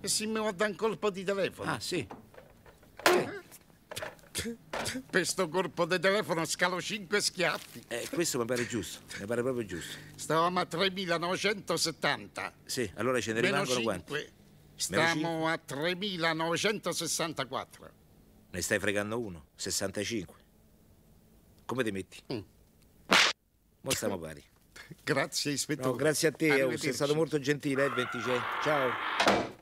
E se mi dà un colpo di telefono? Ah, sì. Eh. Per sto colpo di telefono scalo 5 schiaffi. Eh, questo mi pare giusto, mi pare proprio giusto. Stavamo a 3.970. Sì, allora ce ne Meno rimangono quanti? 5. Stiamo a 3.964. Ne stai fregando uno? 65. Come ti metti? Mm. Mo stiamo pari. Grazie, ispettore. No, grazie a te, sei stato molto gentile, eh, 26. Ciao.